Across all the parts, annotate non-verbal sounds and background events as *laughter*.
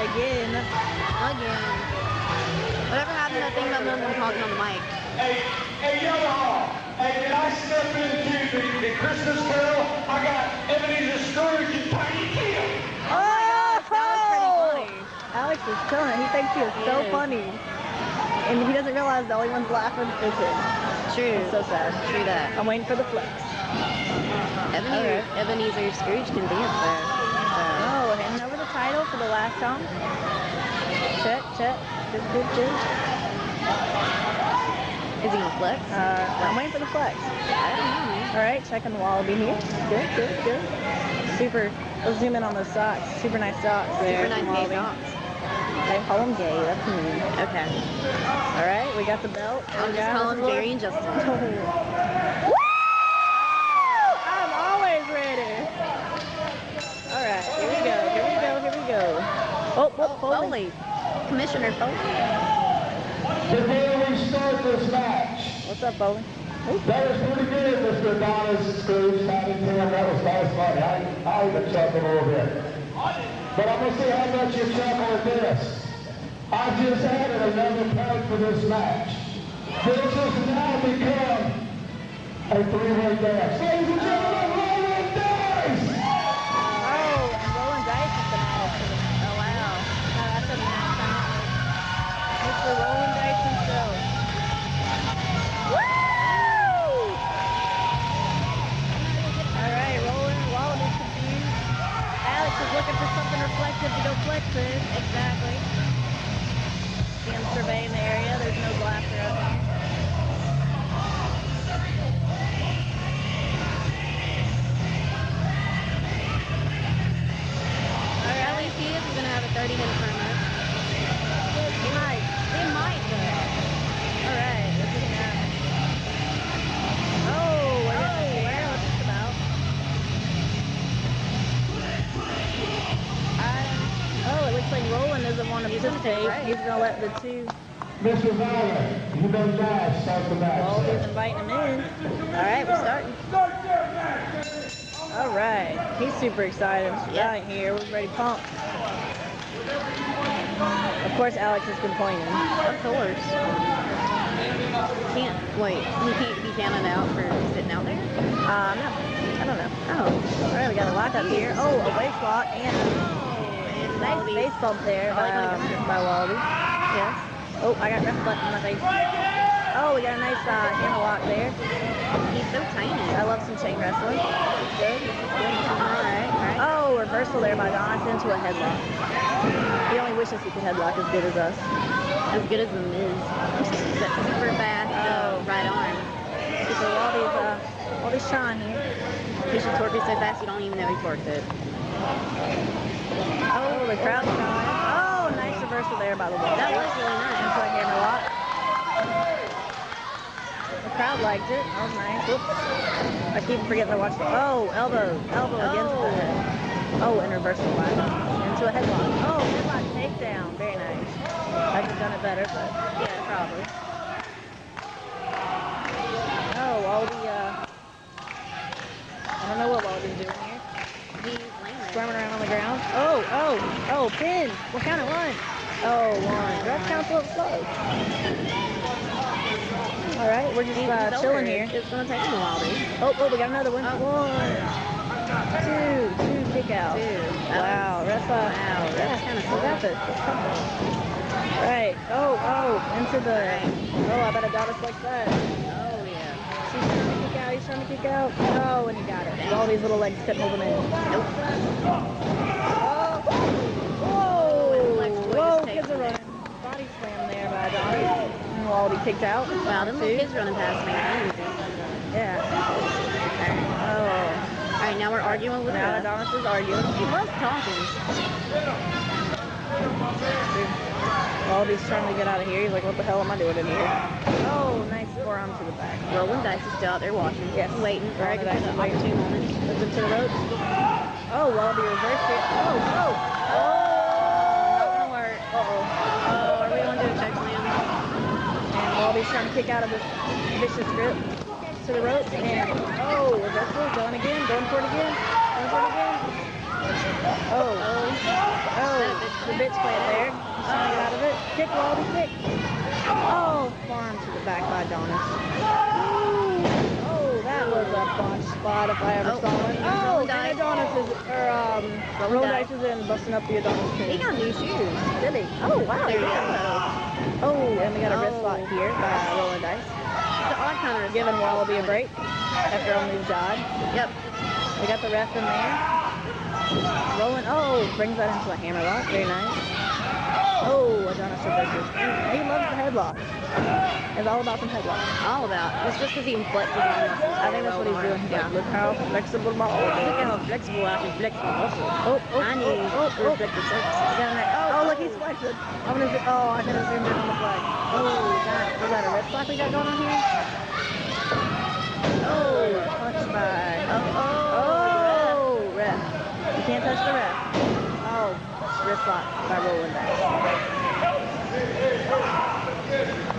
again. Again. Whatever happened to that thing about them talking on the mic? Hey, hey, Yamaha. Hey, can I step into the, the Christmas Carol? I got Ebenezer Scrooge and Tiny Tim. Oh, oh That was pretty funny. Alex is killing it. He thinks he is so He is. funny. And he doesn't realize the only one's laughing is him. True. It's so sad. True that. I'm waiting for the flex. Ebenezer, Alright. Ebenezer Scrooge can dance there. So. Oh, handing over the title for the last song. Check, check. Good, good, good. Is he gonna flex? Uh, I'm waiting for the flex. I don't know. All right, checking the wallaby here. Good, good, good. Super. Let's zoom in on those socks. Super nice socks there. Super nice gay socks. They call them gay. That's mean. Okay. All right, we got the belt. We just got call him. Gary and Justin. *laughs* Foley. Commissioner Foley. Before we start this match, What's up, Foley? that was pretty good, Mr. Adonis Scrooge. Tiny Tim, that was nice funny. I, I even chuckled a little bit. But I'm gonna see how much you chuckle at this. I just added another part for this match. This has now become a three-way dance. Ladies and gentlemen, want to He's gonna take participate. a break. He's gonna let the two Mr. Valiant, you know Dyce start the match. Well, sir. he's inviting him in. All right, we're starting. All right, he's super excited. Yeah. Right here, we're ready to pump. Of course, Alex has been pointing. Of course. Can't wait. He can't be counted out for sitting out there. Uh, no, I don't know. Oh. All right, we got a lock up here. Oh, a waist lock and And nice face bump there by, Wallabee um, by Wallabee. Yes. Oh, I got ref button in my face. Oh, we got a nice uh, handle lock there. He's so tiny. I love some chain wrestling. Good. Good. This is All nice. right. All right. Oh, reversal there by Donis into a headlock. He only wishes he could headlock as good as us. As good as the Miz. That super fast uh, Oh. right arm. So all these, uh, all these shine here. He should torque it so fast you don't even know he torqued it. Oh, the crowd's going. Oh, nice reversal there by the wall. That was really nice. I'm playing Into a lock. The crowd liked it. That was nice. Whoops. I keep forgetting to watch the. Oh, elbow. Elbow against the Oh. head. Oh, and reversal by Into a headlock. Oh, headlock takedown. Very nice. I could have done it better, but Yeah, probably. oh, Wallabee, uh, I don't know what Wallabee's doing here. He's. Squirming around the ground. Oh, oh, oh, pin. We'll count it one. Oh, one. Ref counts a little slow. All right, we're just uh, chilling here. It's gonna take a while, dude. Oh, oh, we got another one. Oh. One, two, two kick out. Two. Wow, ref. Uh, Wow, yeah, that's kinda we cool. got this. Let's Right. Oh, oh, into the. Oh, I bet I got us like that. Oh yeah. He's trying to kick out. He's trying to kick out. Oh, and he got it. All these little legs couldn't hold him in. Nope. Oh, whoa! Whoa, kids are running. Body slam there by Donnie. Waldy oh, kicked out. Wow, them little kids running past me. I didn't even- Yeah. Oh. All right, now we're arguing with Now Adonis is arguing. He was talking. Waldy's trying to get out of here. He's like, what the hell am I doing in here? Oh, nice forearm to the back. Rolling dice is still out there watching. Yes. Waiting. For is the waiting. opportune moment. Puts him to the ropes. Oh, Waldy reversed it. Oh, oh. Not gonna work. Oh. Uh-oh. Oh, are we gonna do a chokeslam? And Waldy's trying to kick out of this vicious grip. to the ropes and oh, reversal, going again, going for it again, going for it again. Oh, oh, oh. The bitch plant there. Get out of it. Kick, Waldy, kick. Oh, farm to the back by Adonis. Ooh, Oh, that was a botch spot if I ever Oh, saw one. Oh, Rolling and Dice. Adonis is, or um, Roll Dice. Dyce is in, busting up the Adonis He got new shoes. Did he? Oh, wow. They're yeah. Oh, and we got a wrist Oh. here by Rolling Dice. It's an odd kind of Giving Wallabee a break after only died. Yep. We got the ref in there. Rolling. Oh, brings that into a hammer lock. Very nice. Oh, Adonis reverses. He loves the headlock. It's all about some headlocks. All about. It's just because he flexes on muscles. I think that's what he's doing. He's Yeah. like, look how flexible my arm is. Look how flexible I can flex my muscles. Oh, oh, oh I need oh, oh, to oh. reflect the surface. We got oh, an- Oh, look, oh. he's flexing. I'm gonna. zo- Oh, I could have zoomed in on the flag. Oh, that, was that a red flag we got going on here? Oh, punch by. Oh, oh. Oh, can't touch the ref. Oh, wrist lock by rolling back.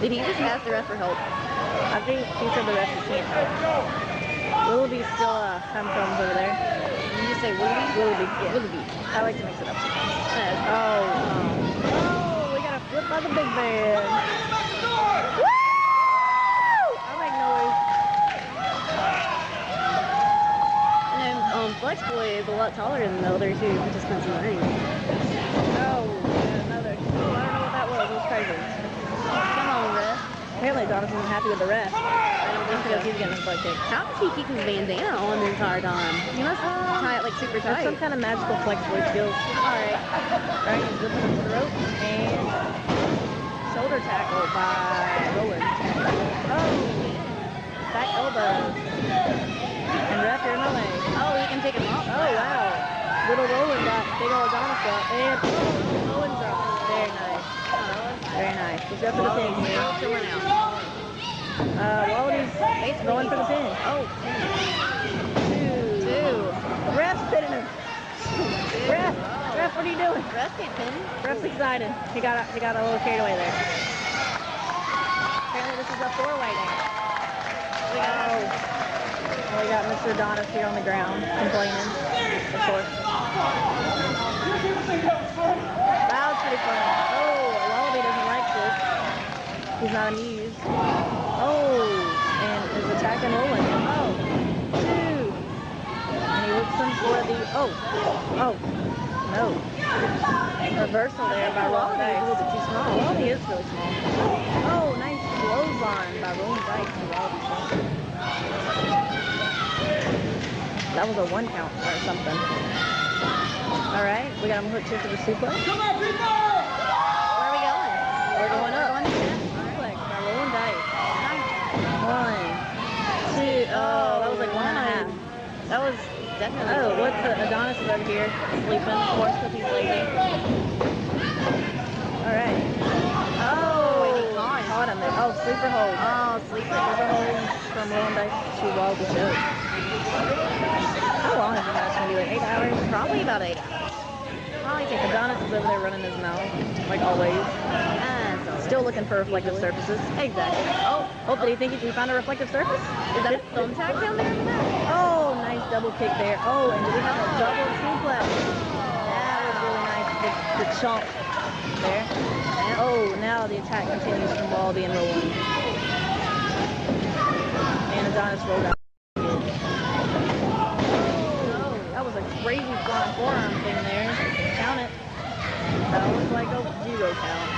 Did he just ask the ref for help? I think he said the ref can't help. Willoughby's still uh, having problems over there. Did you just say Willoughby? Willoughby, yeah. Willoughby. I like to mix it up. Yes. Oh, oh, we got a flip by the big man. Woo! I'll make noise. And then um, Is a lot taller than the other two participants in the ring. Oh, another. I don't know what that was. It was crazy. Come on, ref. Apparently, isn't happy with the ref. I don't think Because he's getting his butt kicked. How does he keep his bandana on the entire time? He must um, tie it like super tight. some kind of magical flex boy skills. Alright. Alright, he's zipping into the rope. And shoulder tackle by Roland. Oh, back elbow. And in my way. Oh, he can take him off. Oh. Little Roland got big old Adonis up. And oh, Roland drop. Very nice. Very nice. He's up for the pin here. Someone out. Uh, Wallabee's going for the pin. Oh, Two. two. Ref's pinning him. Ref, ref, what are you doing? Ref can't pin. Ref's excited. He got he got a little carried away there. Apparently this is a four-way now. We got, oh. We got Mr. Adonis here on the ground complaining, of course. That was pretty funny. Oh, Wallabee doesn't like this. He's not amused. Oh, and is attacking Roland. Oh, two. And he looks him for the, oh, oh, no. Reversal there by Wallabee is a little bit too small. Wallabee is really small. Oh, nice clothesline by Roland Dyce to Wallabee. That was a one count or something. All right, we got him hooked for the suplex. Where are we going? We're oh, going up. We're going Suplex by Roland Dyce. One, two, oh, that was like one and a half. That was definitely. Oh, what's the Adonis is over here sleeping, of course, because he's lazy. All right. Oh, Wait, he caught him. caught him there. Oh, sleeper hold. Oh, sleeper. Hold from Dyce to Wallabee Joe. How long is the match gonna be? Like eight hours? Probably about eight. Probably think Adonis is over there running his mouth, like always. Ah, Still looking for reflective surfaces. Exactly. Oh, Oh, did he think he found a reflective surface? is that a thumbtack down there in the back? Oh, nice double kick there. Oh, and do we have a double suplex? That was really nice. The, the chomp there. Oh, now the attack continues from Wallabee and Roland. And Adonis rolled out. Oh, that was a crazy flying forearm thing there. Count it. That looks like a judo count.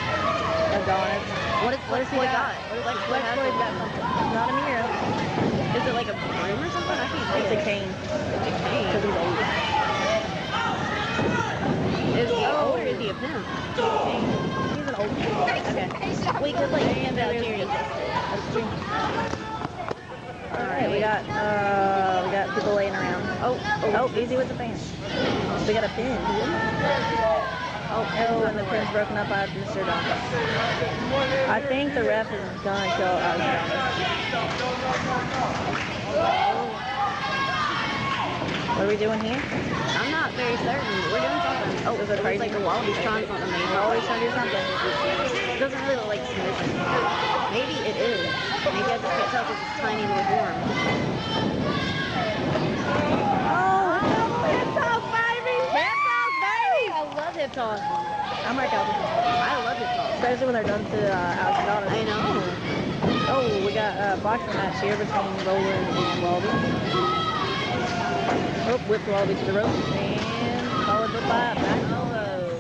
Adonis. What is What has he got? What is Flex Boy Flex Boy's got something. It's not a mirror. Is it like a broom or something? I can't It's a cane. It's a Because cane. he's old. Is he Pimp? He's an old man. Okay. We could like hand out. Alright, we got uh we got people laying around. Oh, oh, easy with the fan. We got a pin. Oh, oh, and the pin's broken up by Mr. Adonis. I think the ref is gonna kill uh, Adonis. What are we doing here? I'm not very certain. We're doing something. Oh, Is it crazy? like the wallaby's trying something maybe. Always trying to do something. It doesn't really look like submission. Maybe it is. Maybe I just can't tell because it's tiny little form. Oh, hip toss, baby! Hip toss, baby! I love hip toss. I'm right out. I love hip toss. Especially when they're done to uh, Adonis. I know. Oh, we got a boxing match here between Roland and Wallabee. Oh, whipped Wallabee to the rope and followed the by back elbow.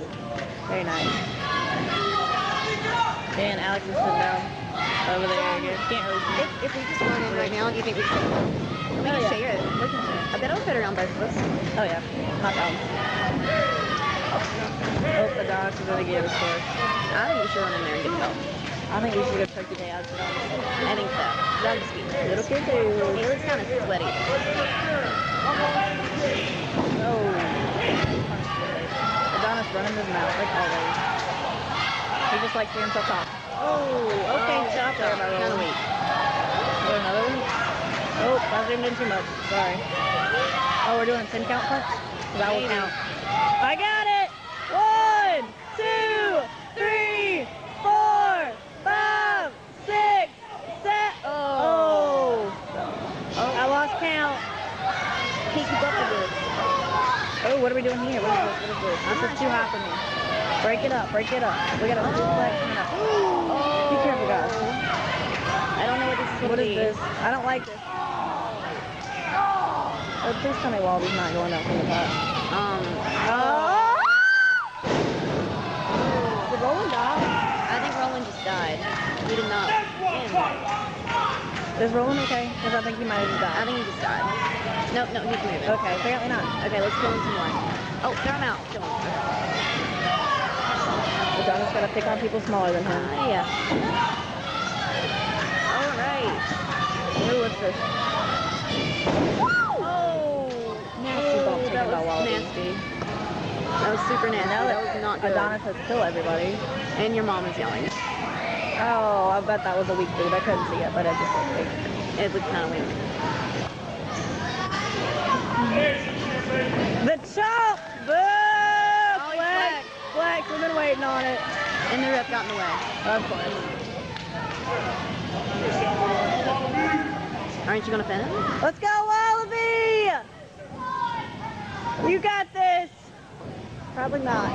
Very nice. And Alex is sitting down over there again. Can't really see. If, if we just run in right now, do you think we should? We Oh, can yeah. share it. We can share. I bet it'll fit around both of us. Oh yeah, hot oh, dogs. Oh, Adonis is gonna give us for. I think we should run in there and get the belt. I think we should go turkey day Alex Adonis. I think so. That'd Little kid too. He looks kind of sweaty. Oh. Adonis running his mouth like always. He just likes to hear himself talk. Oh, okay, Oh, stop there, my little. weak. Is there another one? Oh, I zoomed in too much. Sorry. Oh, we're doing a 10 count punch? That will count. I got it! One, two, three, four, five, six, seven. Oh. oh. I lost count. He keep up with this. Oh, what are we doing here? What is this? What is this? This is too high for me. Break it up, break it up. We got a coming up. Oh. Be careful, guys. I don't know what this is What is this? I don't like this. Oh, please tell me Waldy's not going up from the top. Um, Oh! *gasps* Did Roland die? I think Roland just died. He did not. Is Roland okay? Because I think he might have just died. I think he just died. No, no, he's moving. Okay, apparently not. Okay, let's kill him some more. Oh, throw him out. Kill him. Adonis got to pick on people smaller than him. Ah, yeah. All right. Ooh, what's this? Oh, Nasty bump taken that was nasty. That was super nasty. Now that was not good. Adonis has killed everybody. And your mom is yelling. Oh, I bet that was a weak boot. I couldn't see it, but it just looked weak. It looked kind of weird. The chop! Boo! Oh, Flex! Flex, we've been waiting on it. And the ref got in the way. Of course. Aren't you gonna pin him? Let's go, Wallabee! You got this! Probably not.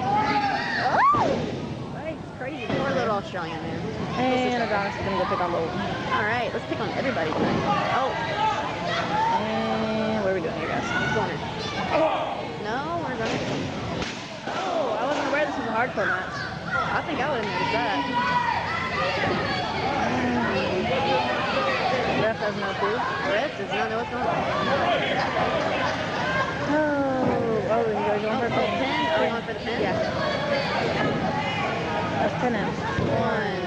Oh! Right, it's crazy. Poor little Australian man. And Adonis is gonna go pick on Bolton. All right, let's pick on everybody tonight. Oh, And what are we doing here, guys? corner. No, we're gonna. Oh, I wasn't aware this was a hardcore match. I think I would have noticed that. Mm. Ref doesn't know too. Ref does not know what's going on. Oh, oh, you guys going Oh, for a oh, pin? Are we going for the pin? Yeah. Him. One,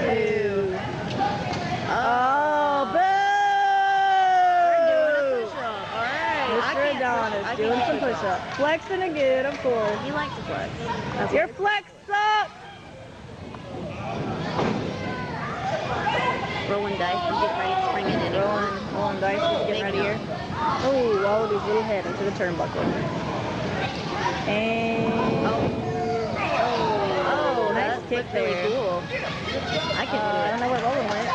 two. Oh, boo! We're doing a push-up. All right. Mr. Adonis doing some push push-ups. Flexing again, of course. He likes to flex. That's Your flex sucks! rolling dice and get ready to spring it in. Rolling, rolling dice, just getting ready here. Oh, Wallabee's little head into the turnbuckle. And... Oh. Oh, kick looked really there. cool. I can't Uh, I don't know where Roland went.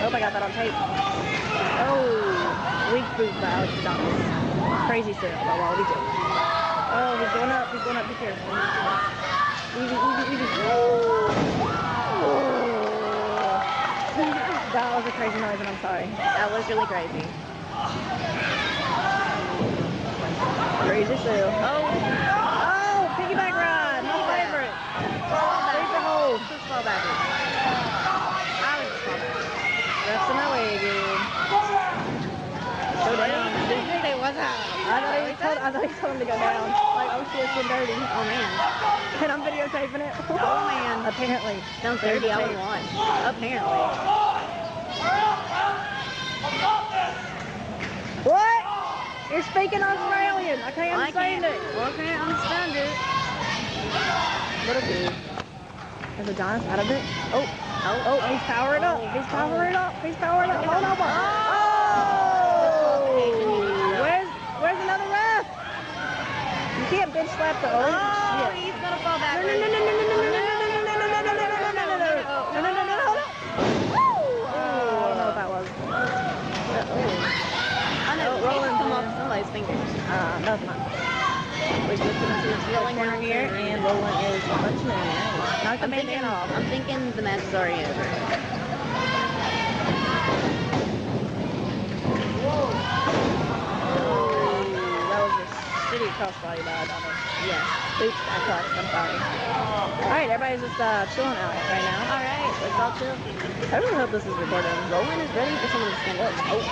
Hope I got that on tape. Oh, weak boot by Alex Adonis. Crazy sit by Wallabee too. Oh, he's going up, he's going up, be careful. Easy, easy, easy. Oh. *laughs* That was a crazy noise and I'm sorry. That was really crazy. Crazy seal. Oh, Oh, Sleeper hold. just fall backwards. I would just fall backwards. Refs in my way again. Go down. Say what's up? I thought he told, I thought he told him to go down. Like, oh shit, it's getting dirty. Oh man. And I'm videotaping it. Oh man. Apparently. Sounds dirty. I would watch. Apparently. What? You're speaking Australian. I can't I understand can't. it. Well, I can't understand it. Little dude. Is Adonis out of it? Oh, oh, oh, he's powering up. He's powering up. He's powering up. Hold on. Oh! Where's, where's another ref? You can't bitch slap the orange. Oh, he's going to fall back. No, no, no, no, no, no, no, no. Fingers. Uh, that's mine not. We're just going to the Rolling corner down here, and Roland is punching in. Knock the I'm man thinking, off. I'm thinking the match is already over. That was a shitty crossbody by Adonis. Yes. Oops, I crossed. I'm sorry. All right, everybody's just uh, chilling out right now. All right, let's all chill. I really hope this is recording. Roland is ready for someone to stand up. Oh,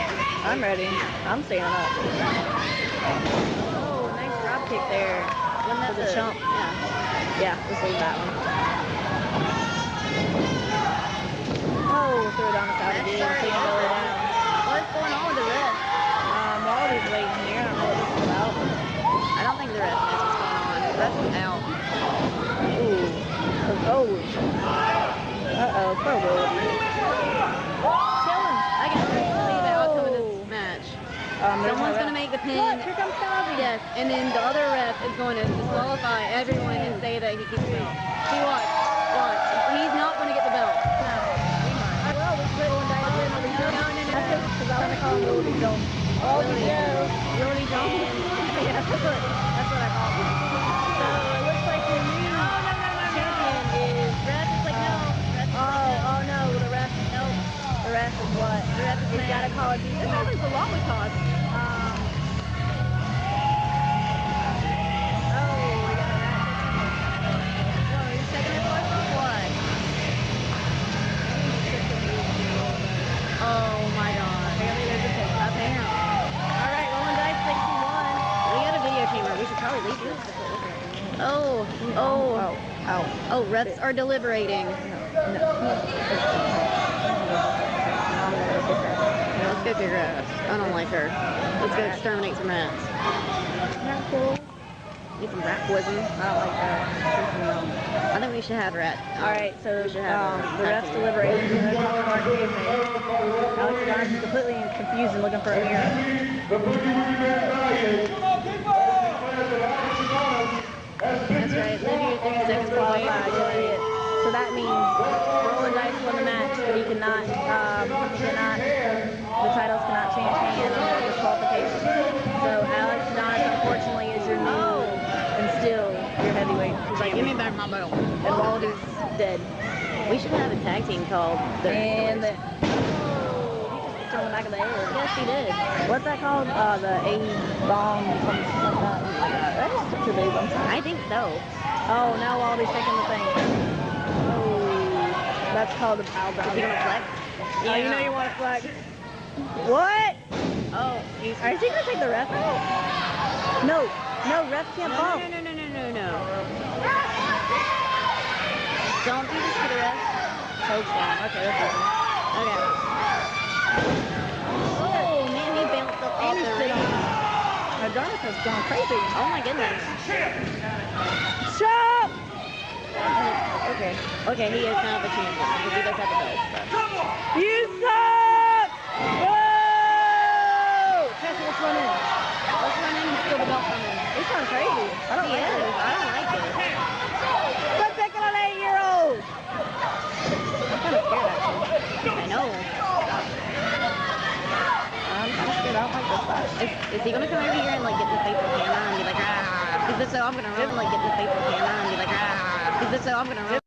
I'm ready. I'm standing up. Kick there. when For that's the a chump. Yeah. Yeah, let's leave that one. Oh, throw Adonis out Match again. Taking the way down. What's going on with the ref? Um, Waldy's waiting here. I don't know what this is about. I don't think the ref knows what's going on. The ref is out. Ooh. Oh. Uh-oh, poor Waldy. Kill him. I can see the outcome of this Oh. match. Um, Someone's gonna make the Look, pin. here comes Cosby. Yes, and then the other ref is going to disqualify everyone and say that he keeps the belt. See, watch, watch. He's not going to get the belt. Well, we split one day we No, no, no, no. Because I want to call him Willie Jones. Oh, Willie. yeah. Willie Jones. *laughs* Yeah, that's what, that's what I call him. So it looks like your new champion is. Ref is like, no. Ref is Oh, like, no. oh no, the ref. No, the ref is what? The ref is He's got to call it. This happens a lot with Todd. Oh, oh, Oh, oh. oh, refs are deliberating. Let's go kick ass. I don't like her. Let's go exterminate some rats. Not cool. Need some rat poison. I don't like that. I think we should have rat. All right, so We should have um, the refs tattoo. deliberated. They're calling Mark Caveman. Alex is completely confused and looking for a mirror. The Boogie Woogie Man Friday. That's right. Live your 30 seconds per way. Qualified, you idiot. So that means Roland Dyce won the match, but he cannot, um, he cannot, the titles cannot change hands under disqualification. So Alex Adonis, unfortunately, is your new and still your heavyweight He's like, give me back my belt. And Waldy's dead. We should have a tag team called the. And the, oh, just on the back of the head. Yes, he did. What's that called? Uh, the A bomb, something like that. My god, that's too big. I'm. I think so. Oh, now Waldy's taking the thing. Oh, that's called the power Is bomb. he gonna flex? Oh, you know you want to flex. What? Oh, he's. Are you gonna take the ref out? No, no, ref can't No, fall. no, no, no, no, no, no. Don't do this to the. Coach bomb. Okay, that's easy. Okay. Oh man, he bounced up off the ring. on him. Adonis has gone crazy. Oh my goodness. Shut Okay. Okay, he is kind of a champion because he does have a belt. You suck! Whoa! Let's run in. Let's run in and steal the belt from him. He's going crazy. I don't He like is. it. I don't like it. Quit picking on eight-year-olds! I'm kind of scared, actually. I know. I'm kind of scared. I don't like this fight. Is, is he gonna come over here and like get the faithful camera and be like, ah? Is this so I'm gonna run and like get the faithful camera and be like, ah? Is this so I'm gonna run?